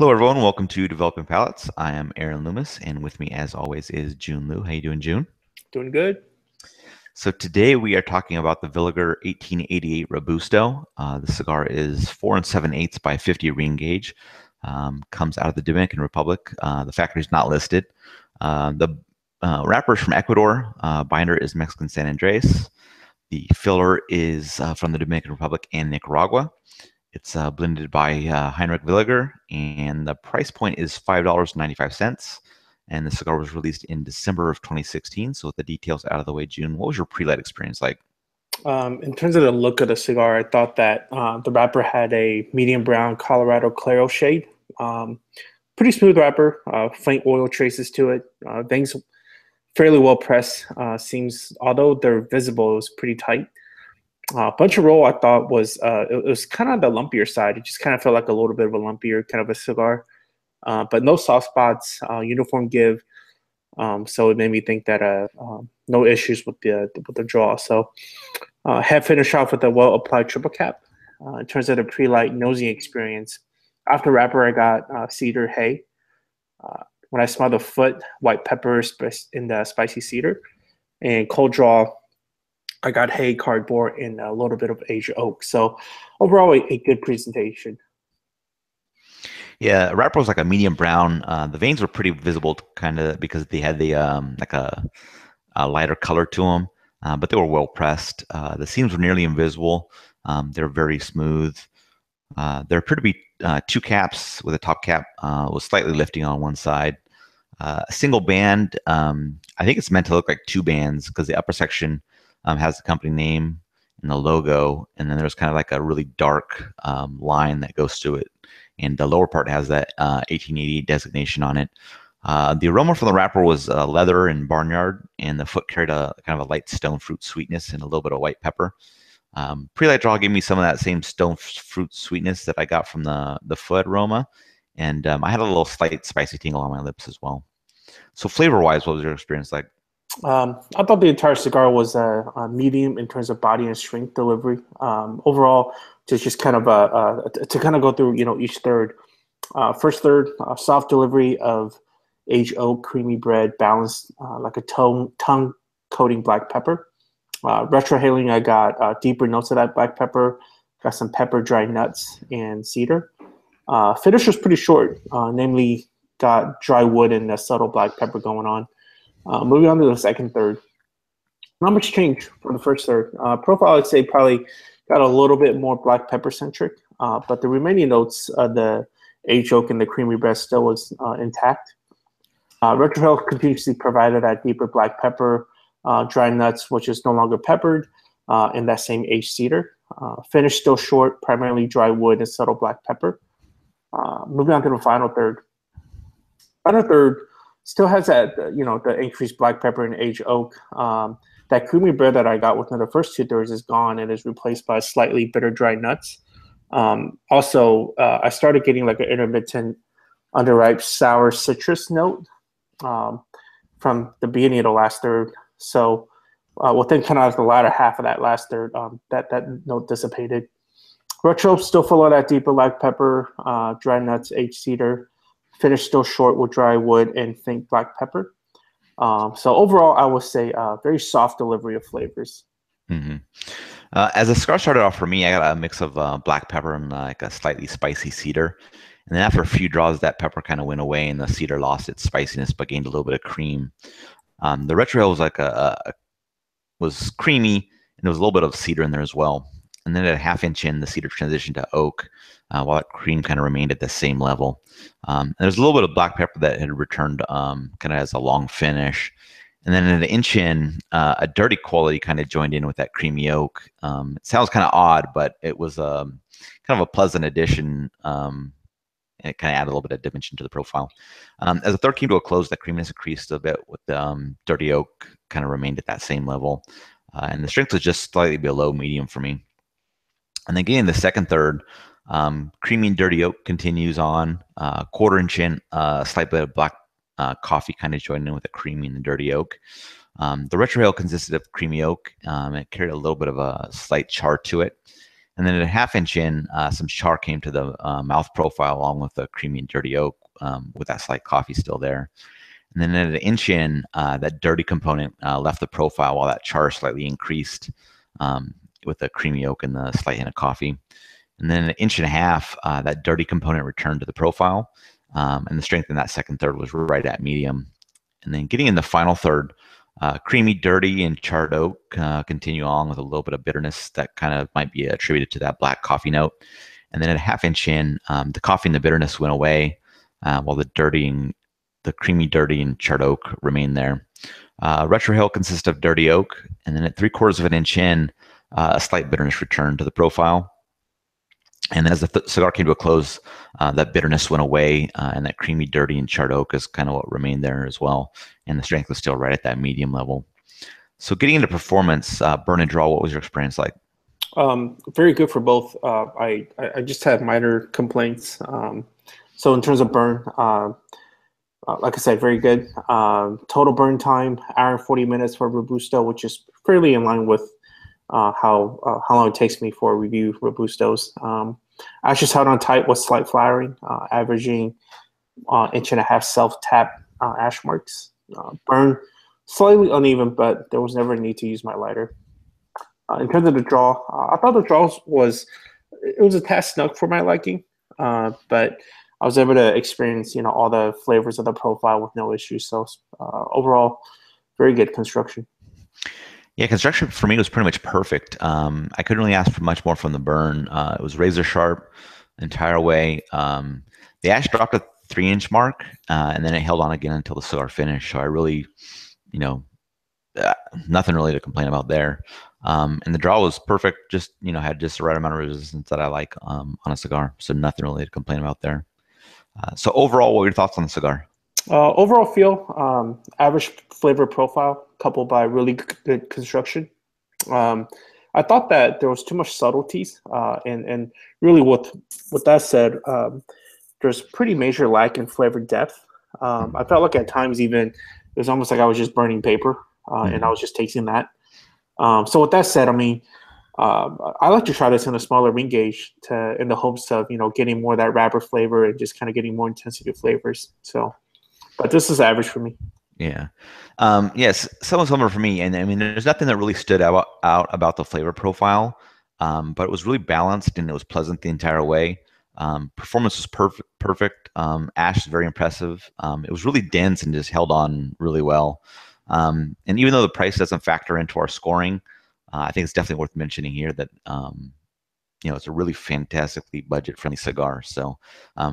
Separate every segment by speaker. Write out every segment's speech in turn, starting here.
Speaker 1: Hello, everyone. Welcome to Developing Palates. I am Aaron Loomis, and with me, as always, is Jiunn Liu. How you doing, Jiunn?
Speaker 2: Doing good.
Speaker 1: So today we are talking about the Villiger 1888 Robusto. Uh, the cigar is four and seven eighths by 50 ring gauge. Um, comes out of the Dominican Republic. Uh, the factory is not listed. Uh, the uh, wrapper is from Ecuador. Uh, binder is Mexican San Andres. The filler is uh, from the Dominican Republic and Nicaragua. It's uh, blended by uh, Heinrich Villiger, and the price point is $5.95. And the cigar was released in December of 2016. So, with the details out of the way, Jiunn, what was your pre light experience like?
Speaker 2: Um, in terms of the look of the cigar, I thought that uh, the wrapper had a medium brown Colorado Claro shade. Um, pretty smooth wrapper, uh, faint oil traces to it. Uh, things fairly well pressed. Uh, seems, although they're visible, it was pretty tight. Uh, bunch of roll I thought was uh, it, it, was kind of the lumpier side. It just kind of felt like a little bit of a lumpier kind of a cigar, uh, but no soft spots, uh, uniform give. Um, so it made me think that uh, um, no issues with the with the draw. So uh, had finished off with a well applied triple cap. Uh, in terms of the pre light nosing experience, after wrapper I got cedar hay. when I smell the foot, white pepper in the spicy cedar, and cold draw I got hay cardboard and a little bit of Asia oak. So overall, a, a good presentation.
Speaker 1: Yeah, wrapper was like a medium brown. Uh, the veins were pretty visible, kind of because they had the um, like a, a, lighter color to them, uh, but they were well pressed. Uh, the seams were nearly invisible. Um, they're very smooth. Uh, there appeared to be uh, two caps with a top cap uh, was slightly lifting on one side. a single band. Um, I think it's meant to look like two bands because the upper section um, has the company name and the logo, and then there's kind of like a really dark um, line that goes through it. And the lower part has that uh, 1888 designation on it. Uh, the aroma from the wrapper was uh, leather and barnyard, and the foot carried a kind of a light stone fruit sweetness and a little bit of white pepper. Um, Pre-light draw gave me some of that same stone fruit sweetness that I got from the the foot aroma, and um, I had a little slight spicy tingle on my lips as well. So flavor-wise, what was your experience like?
Speaker 2: Um, I thought the entire cigar was a, a, medium in terms of body and strength delivery. Um, overall, to just kind of uh, uh, to kind of go through, you know, each third. Uh, first third, soft delivery of aged oak, creamy bread, balanced uh, like a tongue tongue coating black pepper. Uh, retrohaling, I got uh, deeper notes of that black pepper. Got some pepper, dry nuts, and cedar. finish was pretty short, namely got dry wood and a subtle black pepper going on. Uh, moving on to the second third. Not much change from the first third. Uh, profile, I'd say, probably got a little bit more black pepper centric, uh, but the remaining notes, of the aged oak and the creamy breast, still was uh, intact. Uh, Retrohale continuously provided that deeper black pepper, uh, dry nuts, which is no longer peppered, uh, and that same aged cedar. Uh, finish still short, primarily dry wood and subtle black pepper. moving on to the final third. Final third still has that you know the increased black pepper and aged oak. Um, that creamy bread that I got within the first two thirds is gone and is replaced by slightly bitter dry nuts. Um, also, uh, I started getting like an intermittent underripe sour citrus note um, from the beginning of the last third. So uh, within kind of the latter half of that last third, um, that that note dissipated. Retro still full of that deeper black pepper, uh, dry nuts, aged cedar. Finish still short with dry wood and faint black pepper. Um, so overall, I would say uh, very soft delivery of flavors.
Speaker 1: Mm-hmm. Uh, as a cigar started off for me, I got a mix of uh, black pepper and like a slightly spicy cedar. And then after a few draws, that pepper kind of went away and the cedar lost its spiciness but gained a little bit of cream. Um, the retro was like a, a, was creamy and there was a little bit of cedar in there as well. And then at a half inch in, the cedar transitioned to oak, uh, while that cream kind of remained at the same level. Um, there's a little bit of black pepper that had returned um, kind of as a long finish. And then at an inch in, uh, a dirty quality kind of joined in with that creamy oak. Um, it sounds kind of odd, but it was um, kind of a pleasant addition. Um, and it kind of added a little bit of dimension to the profile. Um, as the third came to a close, that creaminess increased a bit with the dirty oak kind of remained at that same level. Uh, and the strength was just slightly below medium for me. And then again, the second third, um, creamy and dirty oak continues on. Uh, quarter inch in, uh, slight bit of black uh, coffee kind of joined in with the creamy and dirty oak. Um, the retrohale consisted of creamy oak. Um, it carried a little bit of a slight char to it. And then at a half inch in, uh, some char came to the uh, mouth profile along with the creamy and dirty oak um, with that slight coffee still there. And then at an inch in, uh, that dirty component uh, left the profile while that char slightly increased um, with the creamy oak and the slight hint of coffee. And then an inch and a half, uh, that dirty component returned to the profile. Um, and the strength in that second third was right at medium. And then getting in the final third, uh, creamy, dirty, and charred oak uh, continue on with a little bit of bitterness that kind of might be attributed to that black coffee note. And then at a half inch in, um, the coffee and the bitterness went away, uh, while the dirty and the creamy, dirty, and charred oak remained there. Uh, hill consists of dirty oak, and then at three quarters of an inch in, uh, a slight bitterness returned to the profile. And then as the th- cigar came to a close, uh, that bitterness went away, uh, and that creamy, dirty, and charred oak is kind of what remained there as well. And the strength was still right at that medium level. So, getting into performance, uh, burn and draw, what was your experience like?
Speaker 2: Um, very good for both. Uh, I I just had minor complaints. Um, so in terms of burn, uh, uh, like I said, very good. total burn time, hour and forty minutes for Robusto, which is fairly in line with uh, how uh, how long it takes me for a review robustos. Um, held on tight with slight flowering, uh, averaging uh, inch and a half self tap uh, ash marks. Uh, burn slightly uneven, but there was never a need to use my lighter. in terms of the draw, I thought the draw was it was a tad snug for my liking, but I was able to experience you know all the flavors of the profile with no issues. So overall, very good construction.
Speaker 1: Yeah, construction for me was pretty much perfect. Um, I couldn't really ask for much more from the burn. Uh, it was razor sharp entire way. Um, the ash dropped a three inch mark, uh, and then it held on again until the cigar finished. So I really, you know, uh, nothing really to complain about there. Um, and the draw was perfect. Just you know, had just the right amount of resistance that I like um, on a cigar. So nothing really to complain about there. Uh, so overall, what were your thoughts on the cigar?
Speaker 2: Uh, overall feel, um, average flavor profile, coupled by really good construction. Um, I thought that there was too much subtleties, uh, and and really with with that said, um, there's pretty major lack in flavor depth. Um, I felt like at times even it was almost like I was just burning paper, uh, mm-hmm. and I was just tasting that. Um, so with that said, I mean, um, I like to try this in a smaller ring gauge to in the hopes of you know getting more of that wrapper flavor and just kind of getting more intensity of flavors. So but this is average for me.
Speaker 1: Yeah. Um, yes, somewhat similar for me. And I mean, there's nothing that really stood out, out about the flavor profile, um, but it was really balanced and it was pleasant the entire way. Um, performance was perfect. Perfect. Um, ash is very impressive. Um, it was really dense and just held on really well. Um, and even though the price doesn't factor into our scoring, uh, I think it's definitely worth mentioning here that you know it's a really fantastically budget-friendly cigar. So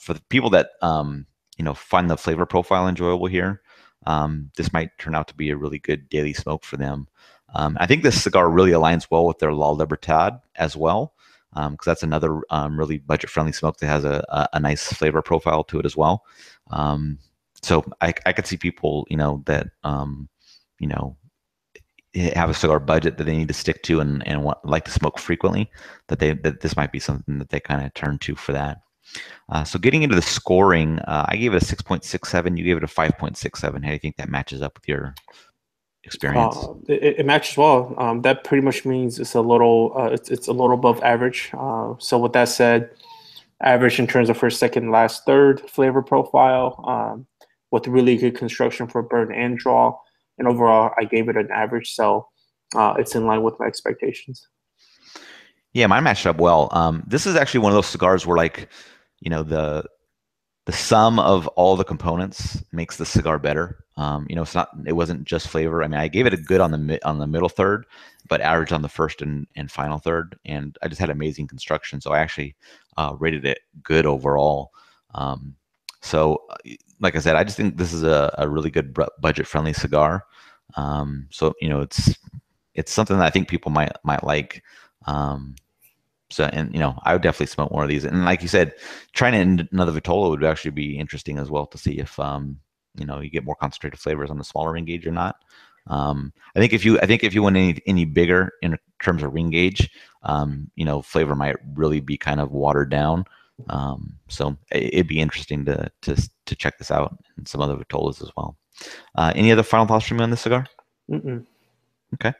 Speaker 1: for the people that you know find the flavor profile enjoyable here, um, this might turn out to be a really good daily smoke for them. Um, I think this cigar really aligns well with their La Libertad as well, because um, that's another um, really budget-friendly smoke that has a, a, a, nice flavor profile to it as well. Um, so I, I could see people, you know, that um, you know have a cigar budget that they need to stick to and, and want, like to smoke frequently, that they that this might be something that they kind of turn to for that. Uh, so getting into the scoring, uh, I gave it a 6.67. You gave it a 5.67. How do you think that matches up with your experience?
Speaker 2: Uh, it, it, matches well. Um, that pretty much means it's a little uh, it's, it's a little above average. Uh, so with that said, average in terms of first, second, last, third flavor profile um, with really good construction for burn and draw. And overall, I gave it an average. So uh, it's in line with my expectations.
Speaker 1: Yeah, mine matched up well. Um, this is actually one of those cigars where like you know the the sum of all the components makes the cigar better. Um, you know, it's not it wasn't just flavor. I mean, I gave it a good on the on the middle third, but average on the first and, and final third, and I just had amazing construction. So I actually uh, rated it good overall. Um, so, like I said, I just think this is a, a really good budget friendly cigar. Um, so you know, it's it's something that I think people might might like. Um, so, and you know, I would definitely smoke more of these. And like you said, trying another Vitola would actually be interesting as well to see if, um, you know, you get more concentrated flavors on the smaller ring gauge or not. Um, I think if you, I think if you went any any bigger in terms of ring gauge, um, you know, flavor might really be kind of watered down. Um, so it'd be interesting to to to check this out and some other Vitolas as well. Uh, any other final thoughts from you on this cigar?
Speaker 2: Mm-mm.
Speaker 1: Okay.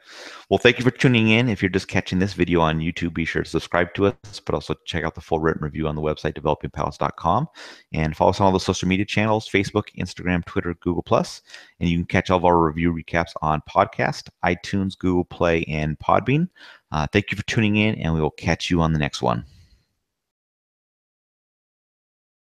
Speaker 1: Well, thank you for tuning in. If you're just catching this video on YouTube, be sure to subscribe to us, but also check out the full written review on the website, developingpalates.com. And follow us on all the social media channels Facebook, Instagram, Twitter, Google. And you can catch all of our review recaps on podcast, iTunes, Google Play, and Podbean. Uh, thank you for tuning in, and we will catch you on the next one.